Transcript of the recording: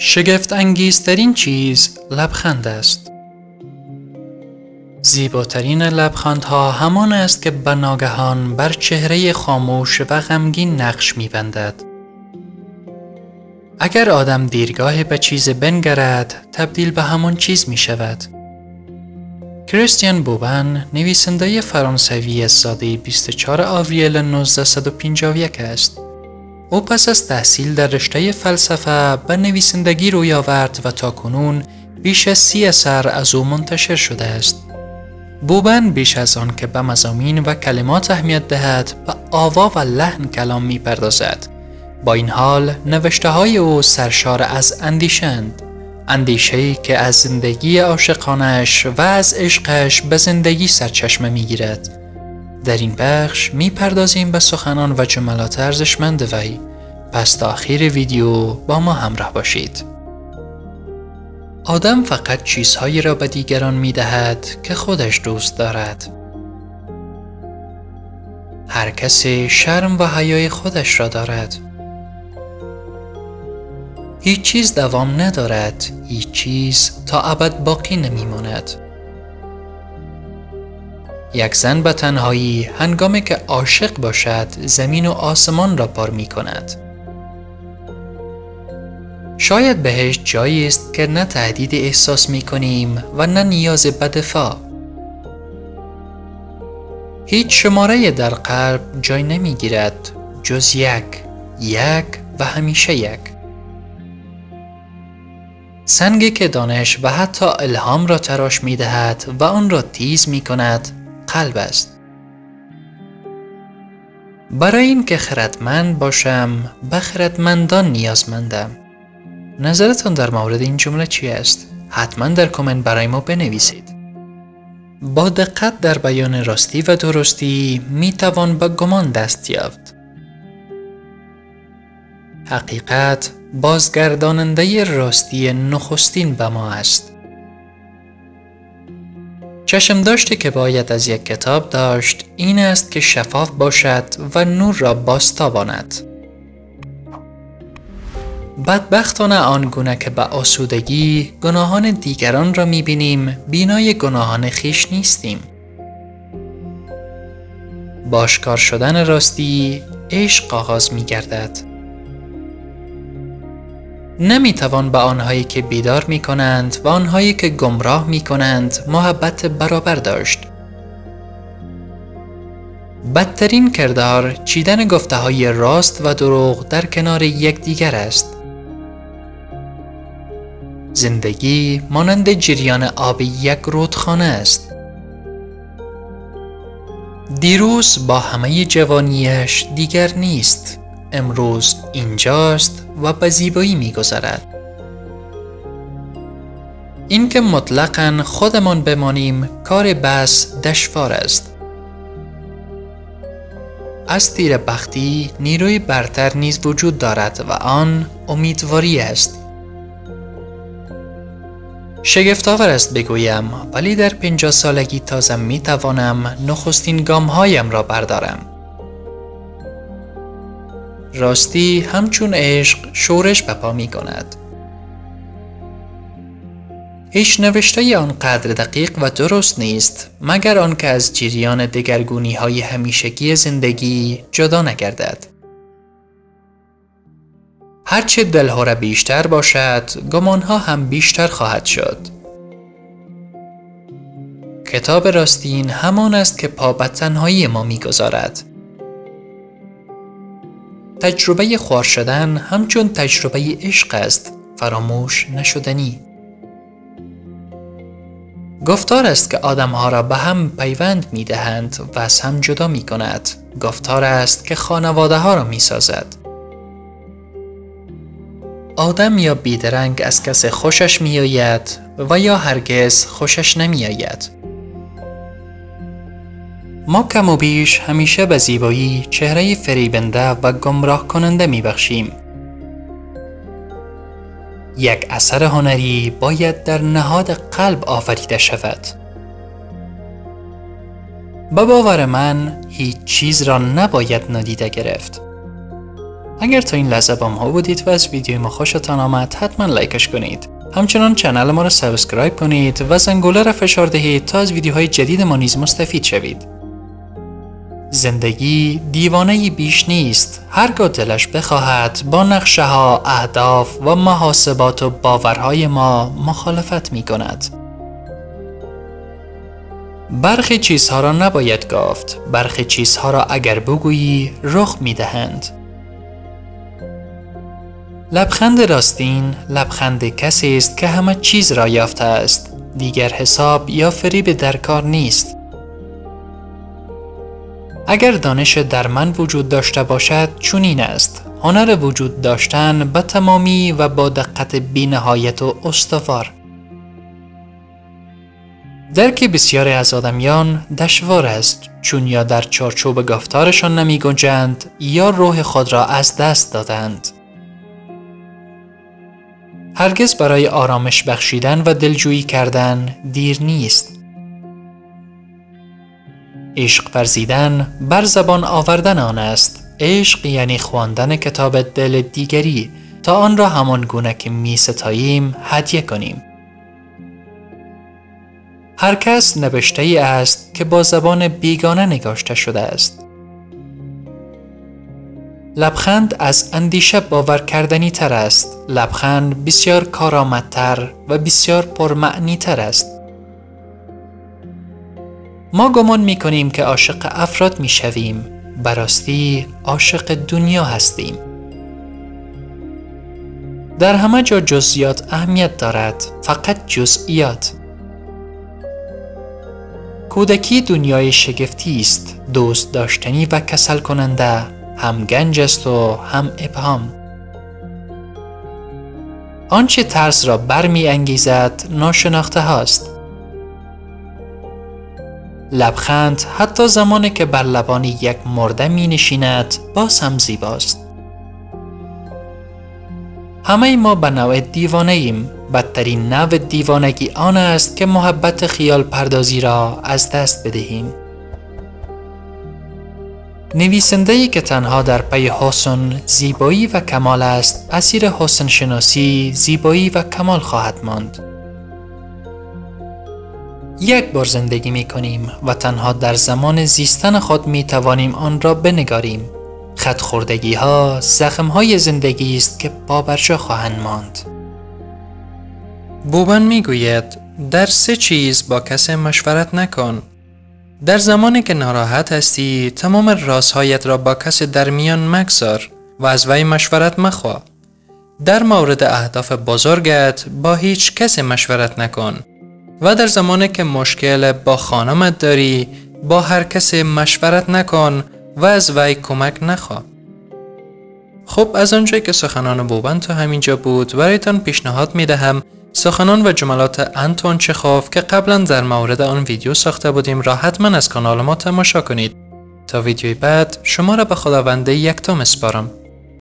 شگفت انگیزترین چیز لبخند است. زیباترین لبخندها همان است که به ناگهان بر چهره خاموش و غمگین نقش میبندد. اگر آدم دیرگاه به چیز بنگرد تبدیل به همان چیز می شود. کریستیان بوبن نویسنده فرانسوی ساده 24 آوریل 1951 است. او پس از تحصیل در رشته فلسفه به نویسندگی روی آورد و تا کنون بیش از سی اثر از او منتشر شده است. بوبن بیش از آن که به مزامین و کلمات اهمیت دهد به آوا و لحن کلام می پردازد. با این حال نوشته های او سرشار از اندیشند. اندیشه که از زندگی عاشقانش و از عشقش به زندگی سرچشمه می گیرد. در این بخش می پردازیم به سخنان و جملات ارزشمند وی. پس تا آخر ویدیو با ما همراه باشید. آدم فقط چیزهایی را به دیگران می دهد که خودش دوست دارد. هر کسی شرم و حیای خودش را دارد. هیچ چیز دوام ندارد هیچ چیز تا ابد باقی نمی ماند یک زن به تنهایی هنگامی که عاشق باشد زمین و آسمان را پار می کند. شاید بهش جایی است که نه تهدید احساس می کنیم و نه نیاز به دفاع. هیچ شماره در قلب جای نمی گیرد جز یک، یک و همیشه یک. سنگی که دانش و حتی الهام را تراش می دهد و آن را تیز می کند قلب است. برای اینکه خردمند باشم به خردمندان نیازمندم. نظرتان در مورد این جمله چی است؟ حتما در کامنت برای ما بنویسید. با دقت در بیان راستی و درستی می توان به گمان دست یافت. حقیقت بازگرداننده راستی نخستین به ما است. چشم داشته که باید از یک کتاب داشت این است که شفاف باشد و نور را باستاباند. بدبختانه آنگونه که به آسودگی گناهان دیگران را می‌بینیم بینای گناهان خیش نیستیم. باشکار شدن راستی عشق آغاز می نمی توان به آنهایی که بیدار می کنند و آنهایی که گمراه می کنند محبت برابر داشت. بدترین کردار چیدن گفته های راست و دروغ در کنار یکدیگر است. زندگی مانند جریان آب یک رودخانه است. دیروز با همه جوانیش دیگر نیست. امروز اینجاست و به زیبایی میگذرد. اینکه مطلقا خودمان بمانیم کار بس دشوار است. از تیر بختی نیروی برتر نیز وجود دارد و آن امیدواری است. شگفتآور است بگویم ولی در پنجاه سالگی تازه می توانم نخستین گام هایم را بردارم. راستی همچون عشق شورش بپا می کند. هیچ نوشته آنقدر دقیق و درست نیست مگر آنکه از جریان دگرگونی های همیشگی زندگی جدا نگردد. هرچه دلهوره بیشتر باشد گمانها هم بیشتر خواهد شد. کتاب راستین همان است که پا به تنهایی ما می‌گذارد. تجربه خوار شدن همچون تجربه عشق است فراموش نشدنی. گفتار است که آدمها را به هم پیوند می دهند و از هم جدا می کند گفتار است که خانواده ها را می سازد آدم یا بیدرنگ از کسی خوشش می آید و یا هرگز خوشش نمی آید ما کم و بیش همیشه به زیبایی چهره فریبنده و گمراه کننده می بخشیم. یک اثر هنری باید در نهاد قلب آفریده شود. به باور من هیچ چیز را نباید نادیده گرفت. اگر تا این لحظه با ما بودید و از ویدیوی ما خوشتان آمد حتما like ش کنید همچنان channel ما را subscribe کنید و زنگوله را فشار دهید تا از ویدیوهای جدید ما نیز مستفید شوید زندگی دیوانه‌ای بیش نیست. هرگاه دلش بخواهد با نقشه ها، اهداف و محاسبات و باورهای ما مخالفت می کند برخی چیزها را نباید گفت. برخی چیزها را اگر بگویی رخ می دهند لبخند راستین لبخند کسی است که همه چیز را یافته است. دیگر حساب یا فریب در کار نیست. اگر دانش در من وجود داشته باشد چونین است هنر وجود داشتن به تمامی و با دقت بینهایت و استوار درک بسیاری از آدمیان دشوار است چون یا در چارچوب گفتارشان نمی گنجند یا روح خود را از دست دادند. هرگز برای آرامش بخشیدن و دلجویی کردن دیر نیست. عشق ورزیدن بر زبان آوردن آن است. عشق یعنی خواندن کتاب دل دیگری تا آن را همان گونه که می ستاییم هدیه کنیم. هر کس نوشته ای است که با زبان بیگانه نگاشته شده است. لبخند از اندیشه باور کردنی تر است. لبخند بسیار کارآمدتر و بسیار پرمعنی تر است. ما گمان می کنیم که عاشق افراد می شویم. براستی عاشق دنیا هستیم. در همه جا جزئیات اهمیت دارد. فقط جزئیات. کودکی دنیای شگفتی است دوست داشتنی و کسل کننده هم گنج است و هم ابهام آنچه ترس را برمی انگیزد ناشناخته هاست لبخند حتی زمانی که بر لبان یک مرده می نشیند باز هم زیباست. همه ما به نوع دیوانه ایم. بدترین نوع دیوانگی آن است که محبت خیال پردازی را از دست بدهیم. نویسنده که تنها در پی حسن زیبایی و کمال است اسیر حسن شناسی زیبایی و کمال خواهد ماند. یک بار زندگی می کنیم و تنها در زمان زیستن خود می توانیم آن را بنگاریم. خط خوردگی ها زخم های زندگی است که پابرجا خواهند ماند. بوبن می گوید در سه چیز با کس مشورت نکن. در زمانی که ناراحت هستی تمام رازهایت را با کس در میان مگذار و از وی مشورت مخوا. در مورد اهداف بزرگت با هیچ کس مشورت نکن. و در زمانی که مشکل با خانمت داری با هر کس مشورت نکن و از وی کمک نخوا. خب از آنجایی که سخنان بوبن تا همینجا بود برایتان پیشنهاد می دهم سخنان و جملات انتون چخوف که قبلا در مورد آن ویدیو ساخته بودیم را حتما از کانال ما تماشا کنید. تا ویدیوی بعد شما را به خداونده یکتا مسپارم